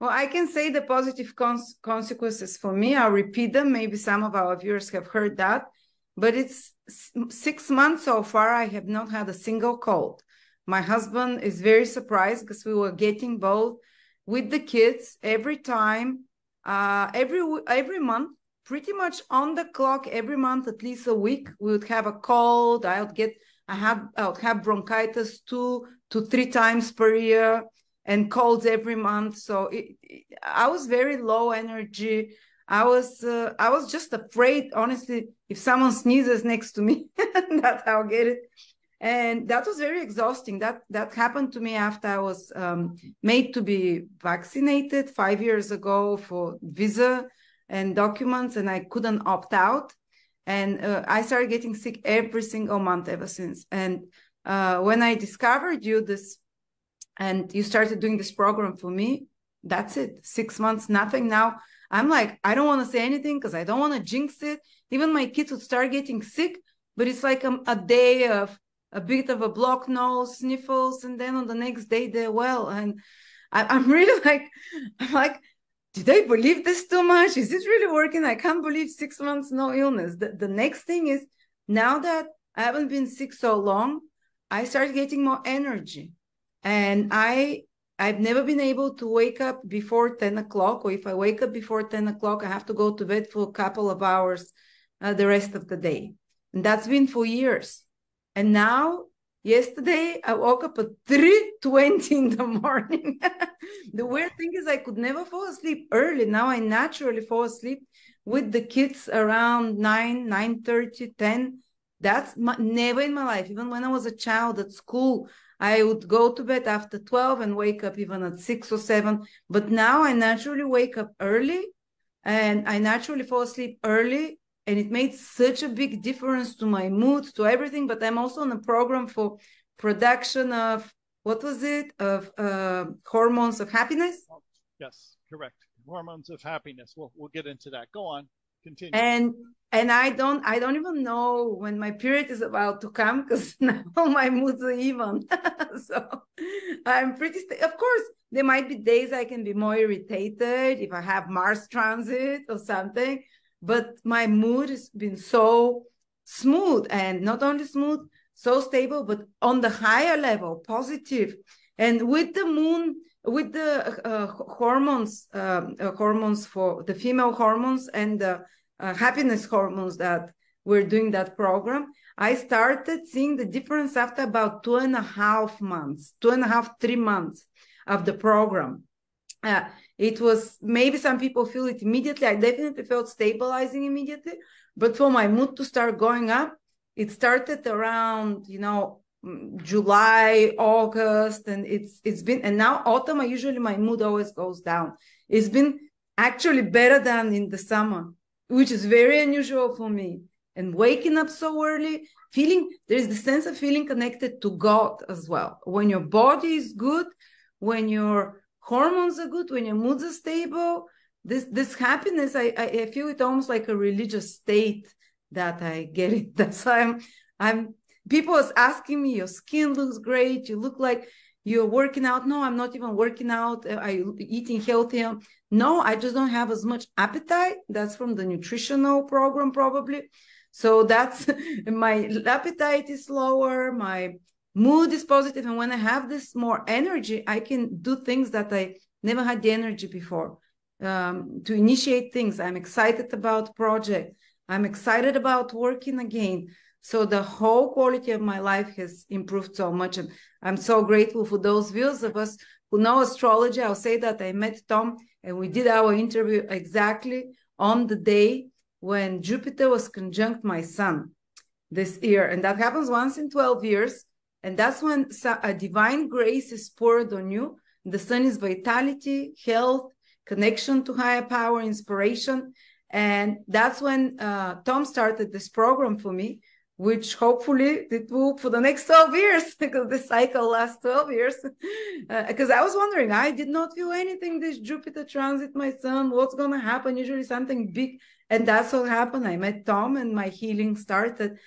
Well, I can say the positive cons- consequences for me. I'll repeat them. Maybe some of our viewers have heard that, but it's six months so far. I have not had a single cold. My husband is very surprised because we were getting both with the kids every time, uh, every every month, pretty much on the clock every month, at least a week. We would have a cold. I would get, I have, I would have bronchitis two to three times per year and colds every month. So it, it, I was very low energy. I was uh, I was just afraid, honestly, if someone sneezes next to me, that I'll get it. And that was very exhausting. That that happened to me after I was um, made to be vaccinated five years ago for visa and documents, and I couldn't opt out. And uh, I started getting sick every single month ever since. And uh, when I discovered you, this and you started doing this program for me that's it. Six months nothing. Now i'm like i don't want to say anything because i don't want to jinx it. Even my kids would start getting sick but it's like a, a, day of a bit of a blocked nose sniffles and then on the next day they're well. And I, am really like i'm like did I believe this too much? Is it really working? I can't believe six months no illness. The, the next thing is now that i haven't been sick so long i started getting more energy and i i've never been able to wake up before 10 o'clock or if i wake up before 10 o'clock i have to go to bed for a couple of hours uh, the rest of the day. And that's been for years. And now yesterday i woke up at 3.20 in the morning. The weird thing is i could never fall asleep early. Now i naturally fall asleep with the kids around 9 9 30 10 that's my, never in my life. Even when i was a child at school I would go to bed after 12 and wake up even at 6 or 7. But now I naturally wake up early and I naturally fall asleep early. And it made such a big difference to my mood, to everything. But I'm also on a program for production of what was it? Of uh, hormones of happiness? Yes, correct. Hormones of happiness. We'll, we'll get into that. Go on. Continue. And and I don't I don't even know when my period is about to come because now my moods are even. so I'm pretty st- of course there might be days I can be more irritated if I have Mars transit or something, but my mood has been so smooth and not only smooth, so stable, but on the higher level. And with the moon, with the uh, hormones, um, uh, hormones for the female hormones and the uh, happiness hormones that we're doing that program, I started seeing the difference after about two and a half months, two and a half, three months of the program. Uh, it was maybe some people feel it immediately. I definitely felt stabilizing immediately, but for my mood to start going up, it started around you know mm, July, August, and it's it's been and now autumn. I usually my mood always goes down. It's been actually better than in the summer which is very unusual for me. And waking up so early, feeling there's the sense of feeling connected to God as well. When your body is good, when your hormones are good, when your moods are stable, this this happiness, I, I, feel it almost like a religious state that I get it. That's why I'm I'm people is asking me, your skin looks great, you look like you're working out. No, I'm not even working out. I eating healthier. No, I just don't have as much appetite. That's from the nutritional program, probably. So that's my appetite is lower, my mood is positive, and when I have this more energy, I can do things that I never had the energy before. Um, to initiate things, I'm excited about project. I'm excited about working again. So the whole quality of my life has improved so much, and I'm so grateful for those viewers of us who know astrology. I'll say that I met Tom and we did our interview exactly on the day when Jupiter was conjunct my sun this year. And that happens once in 12 years. And that's when a divine grace is poured on you. The sun is vitality, health, connection to higher power, inspiration. And that's when uh, Tom started this program for me which hopefully it will for the next 12 years because the cycle lasts 12 years. Because uh, i was wondering i did not feel anything this jupiter transit my sun what's going to happen? Usually something big and that's what happened. I met tom and my healing started.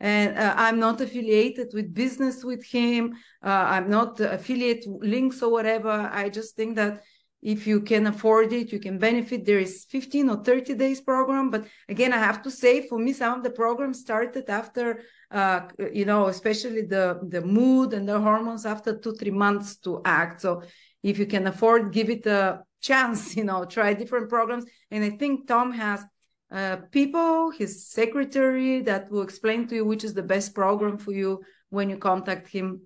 And uh, i'm not affiliated with business with him. Uh, i'm not affiliate links or whatever. I just think that if you can afford it you can benefit. There is 15 or 30 days program but again i have to say for me some of the programs started after uh, you know especially the the mood and the hormones after two three months to act. So if you can afford give it a chance you know try different programs. And i think tom has uh, people his secretary that will explain to you which is the best program for you when you contact him